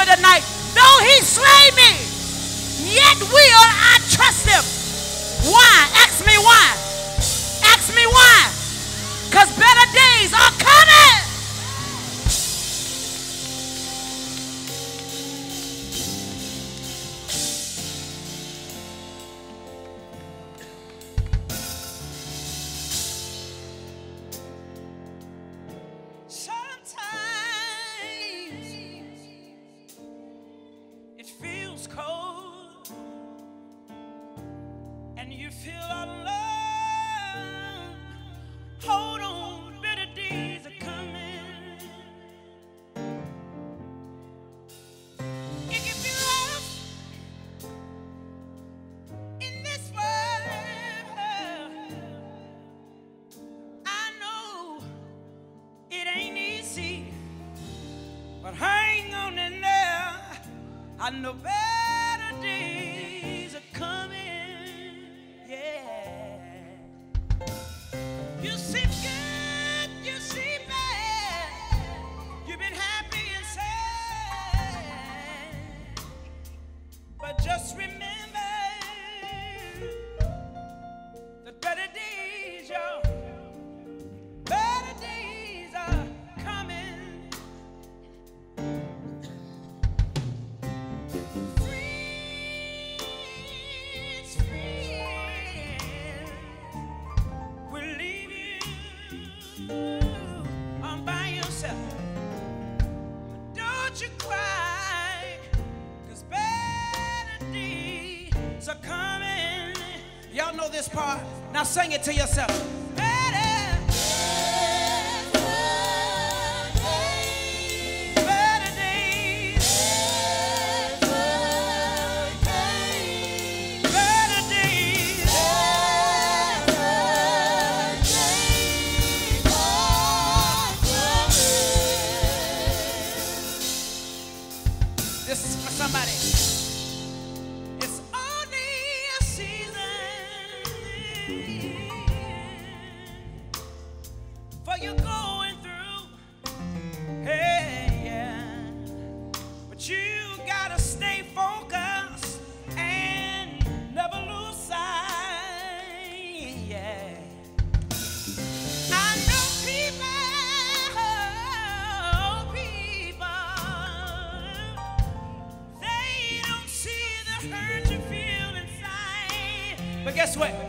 Though he slay me, yet will I trust him. Why? Ask me why. Ask me why. Because better days are feel alone. Hold on, better days are coming. It can be rough in this world. I know it ain't easy, but hang on in there. I know better you cry, 'cause better days are coming. Y'all know this part. Now sing it to yourself. For you're going through. Hey, yeah. But you gotta stay focused and never lose sight. Yeah. I know people, people, they don't see the hurt you feel inside. But guess what?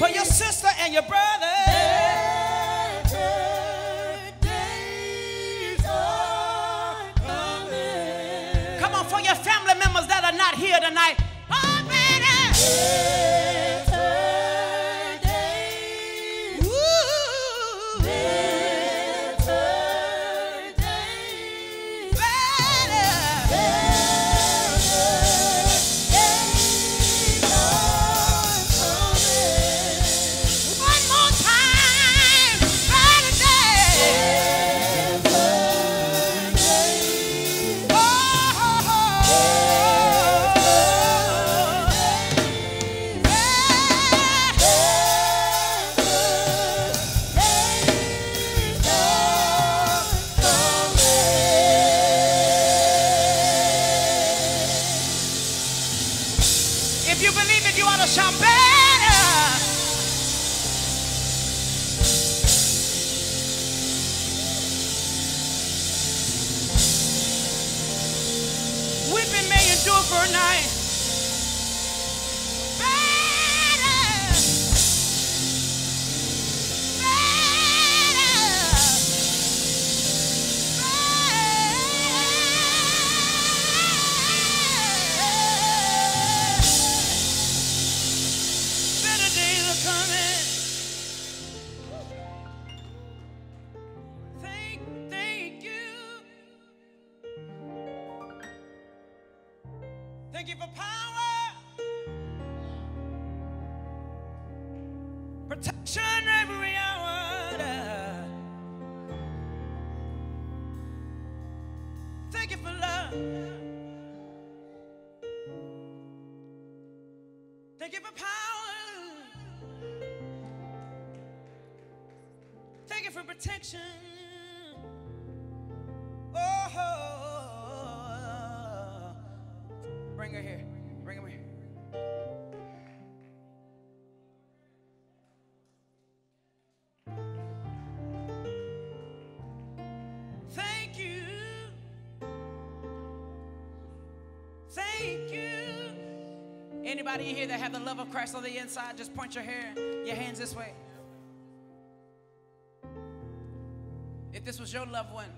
For your sister and your brother. Come on, for your family members that are not here tonight. Believe that you ought to shout better. Weeping may endure for a night. Thank you for power, protection every hour. Thank you for love. Thank you for power. Thank you for protection. Bring her here. Bring her here. Thank you. Thank you. Anybody here that have the love of Christ on the inside, just point your hair, your hands this way. If this was your loved one.